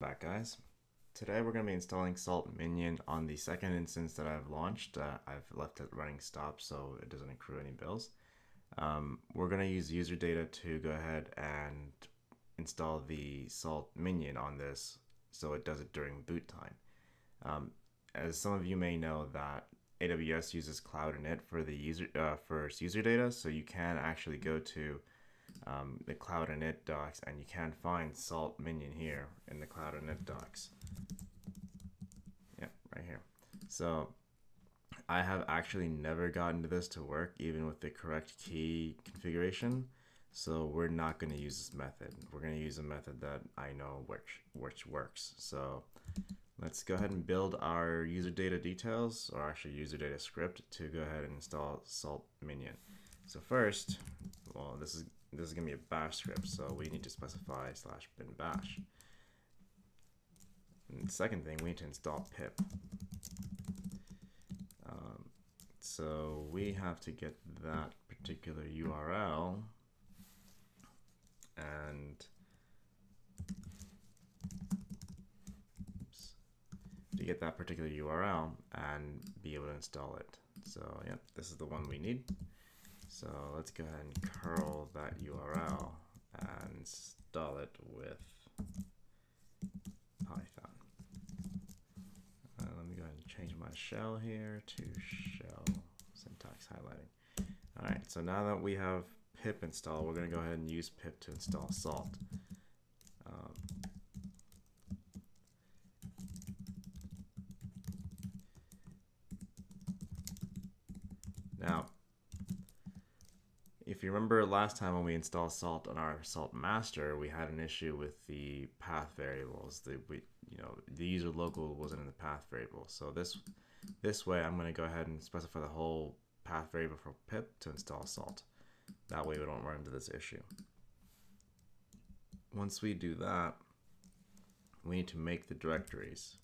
Back guys. Today we're going to be installing Salt Minion on the second instance that I've launched. Uh, I've left it running stop so it doesn't accrue any bills. Um, we're going to use user data to go ahead and install the Salt Minion on this so it does it during boot time. Um, as some of you may know that AWS uses Cloud Init for the user uh, for user data, so you can actually go to um, the Cloud Init docs and you can find Salt Minion here in the Cloud Init docs. Yep, right here. So I have actually never gotten to this to work even with the correct key configuration. So we're not going to use this method. We're going to use a method that I know which, which works. So let's go ahead and build our user data details or actually user data script to go ahead and install Salt Minion. So first, well, this is this is gonna be a bash script, so we need to specify slash bin bash. And the second thing, we need to install pip. Um, so we have to get that particular URL and to get that particular URL and be able to install it. So yep, this is the one we need. So let's go ahead and curl that URL and install it with Python. Uh, let me go ahead and change my shell here to shell syntax highlighting. All right, so now that we have pip installed, we're gonna go ahead and use pip to install salt. Um, now, if you remember last time when we installed salt on our salt master, we had an issue with the path variables. The we, you know, the user local wasn't in the path variable. So this this way, I'm going to go ahead and specify the whole path variable for pip to install salt. That way we don't run into this issue. Once we do that, we need to make the directories.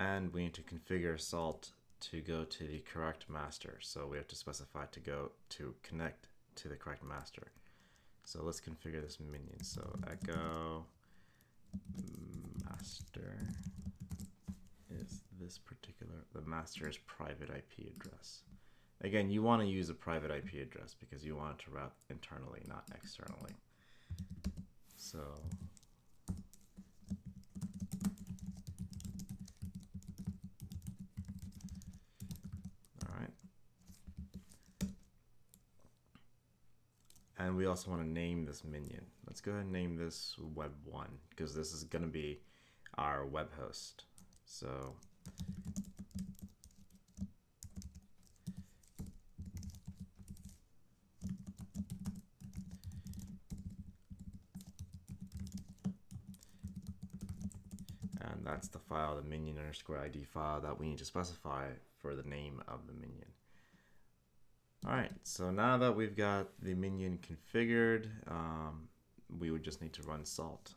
And we need to configure salt to go to the correct master. So we have to specify to go to connect to the correct master. So let's configure this minion. So echo master is this particular, the master's private IP address. Again, you want to use a private IP address because you want it to route internally, not externally. So And we also want to name this minion. Let's go ahead and name this web1 because this is going to be our web host. So and that's the file, the minion underscore ID file that we need to specify for the name of the minion. Alright, so now that we've got the minion configured, um, we would just need to run salt.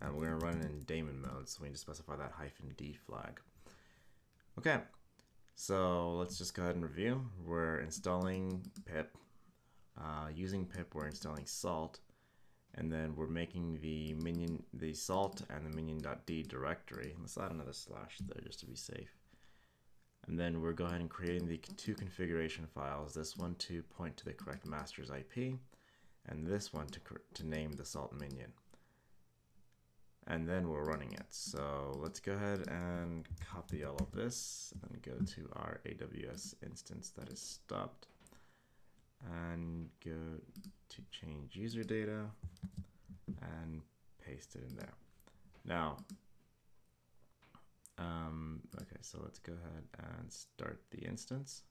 And we're to run it in daemon mode, so we need to specify that hyphen D flag. Okay, so let's just go ahead and review. We're installing pip. Uh, using pip, we're installing salt and then we're making the minion, the salt and the minion.d directory. Let's add another slash there just to be safe. And then we're going ahead and creating the two configuration files, this one to point to the correct master's IP, and this one to, to name the salt minion. And then we're running it. So let's go ahead and copy all of this and go to our AWS instance that is stopped and go to change user data and paste it in there. Now, um, okay, so let's go ahead and start the instance.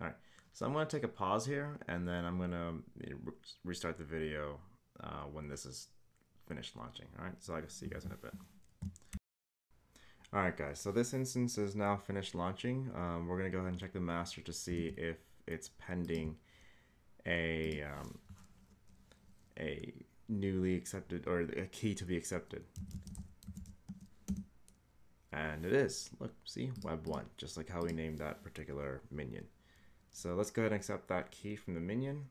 All right, so I'm going to take a pause here and then I'm going to restart the video uh, when this is finished launching. All right, so I'll see you guys in a bit. All right, guys, so this instance is now finished launching. Um, we're gonna go ahead and check the master to see if it's pending a, um, a newly accepted or a key to be accepted. And it is. Look, see, web one, just like how we named that particular minion. So let's go ahead and accept that key from the minion.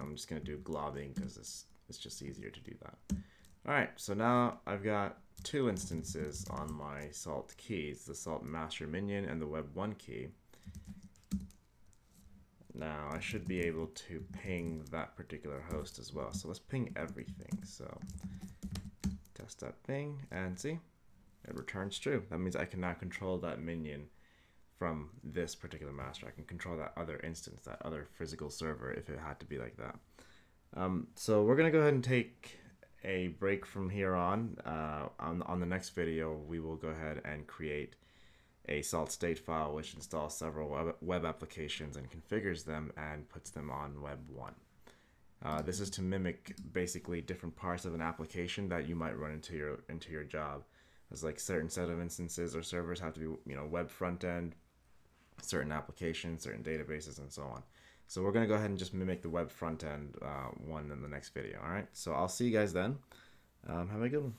I'm just gonna do globbing because it's, it's just easier to do that. All right, so now I've got two instances on my salt keys, the salt master minion and the web one key. Now I should be able to ping that particular host as well. So let's ping everything. So test that ping and see, it returns true. That means I can now control that minion from this particular master. I can control that other instance, that other physical server if it had to be like that. Um, so we're gonna go ahead and take a break from here on. Uh, on, on the next video, we will go ahead and create a salt state file which installs several web, web applications and configures them and puts them on web 1. Uh, this is to mimic basically different parts of an application that you might run into your into your job. There's like certain set of instances or servers have to be you know web front end, certain applications, certain databases, and so on. So we're gonna go ahead and just mimic the web front end uh, one in the next video. All right. So I'll see you guys then. Um, have a good one.